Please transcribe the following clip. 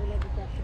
पहिला विचारची